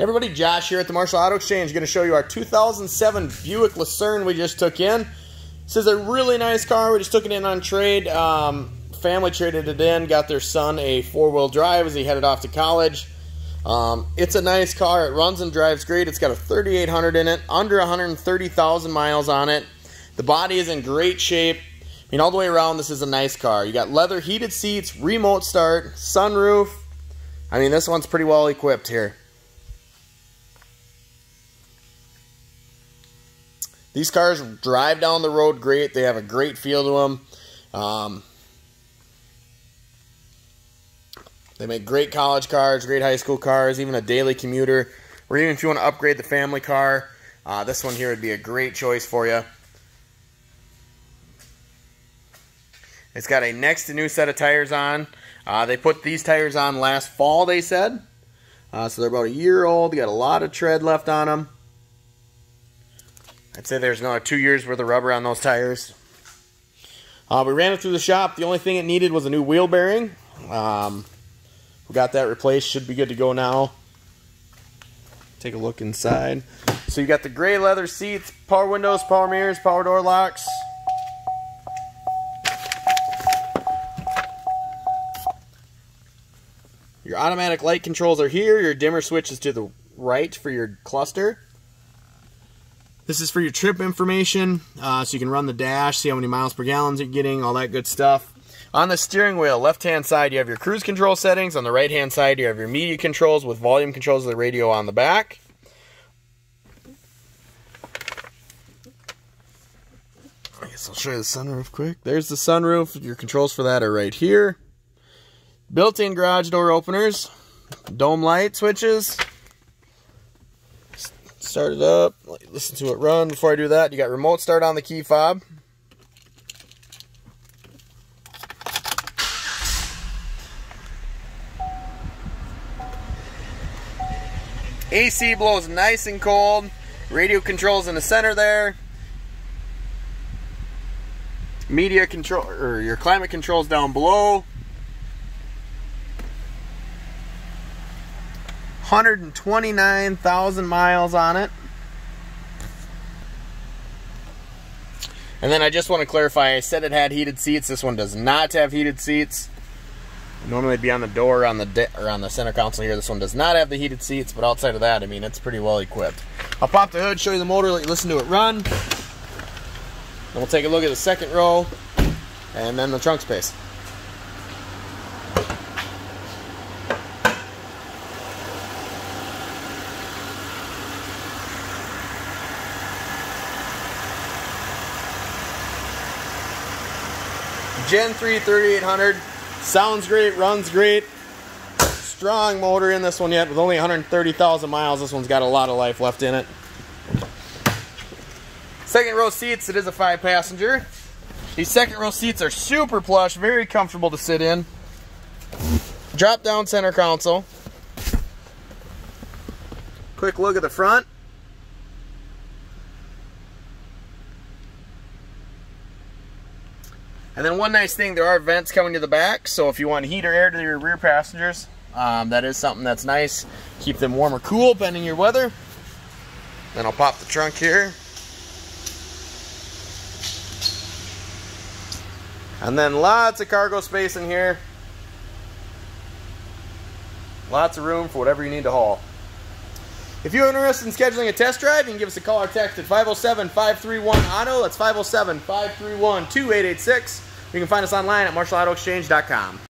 Everybody, Josh here at the Marshall Auto Exchange. Going to show you our 2007 Buick Lucerne we just took in. This is a really nice car. We just took it in on trade. Um, family traded it in, got their son a four-wheel drive as he headed off to college. Um, it's a nice car. It runs and drives great. It's got a 3800 in it, under 130,000 miles on it. The body is in great shape. I mean, all the way around, this is a nice car. You got leather heated seats, remote start, sunroof. I mean, this one's pretty well equipped here. These cars drive down the road great. They have a great feel to them. Um, they make great college cars, great high school cars, even a daily commuter. Or even if you want to upgrade the family car, uh, this one here would be a great choice for you. It's got a next to new set of tires on. Uh, they put these tires on last fall, they said. Uh, so they're about a year old. Got a lot of tread left on them. I'd say there's another two years worth of rubber on those tires. Uh, we ran it through the shop. The only thing it needed was a new wheel bearing. Um, we got that replaced. Should be good to go now. Take a look inside. So you got the gray leather seats, power windows, power mirrors, power door locks. Your automatic light controls are here. Your dimmer switch is to the right for your cluster. This is for your trip information, uh, so you can run the dash, see how many miles per gallon you're getting, all that good stuff. On the steering wheel, left-hand side, you have your cruise control settings. On the right-hand side, you have your media controls with volume controls of the radio on the back. I guess I'll show you the sunroof quick. There's the sunroof. Your controls for that are right here. Built-in garage door openers. Dome light switches start it up, listen to it run. Before I do that, you got remote start on the key fob. AC blows nice and cold. Radio controls in the center there. Media control or your climate controls down below. 129,000 miles on it. And then I just want to clarify, I said it had heated seats. This one does not have heated seats. Normally it'd be on the door on the or on the center console here. This one does not have the heated seats, but outside of that, I mean, it's pretty well equipped. I'll pop the hood, show you the motor, let you listen to it run. Then we'll take a look at the second row and then the trunk space. Gen 3 3800. Sounds great, runs great. Strong motor in this one yet with only 130,000 miles. This one's got a lot of life left in it. Second row seats, it is a five passenger. These second row seats are super plush, very comfortable to sit in. Drop down center console. Quick look at the front. And then one nice thing, there are vents coming to the back, so if you want heat or air to your rear passengers, um, that is something that's nice. Keep them warm or cool, depending your weather. Then I'll pop the trunk here. And then lots of cargo space in here. Lots of room for whatever you need to haul. If you're interested in scheduling a test drive, you can give us a call or text at 507-531-AUTO. That's 507-531-2886. You can find us online at marshallautoexchange.com.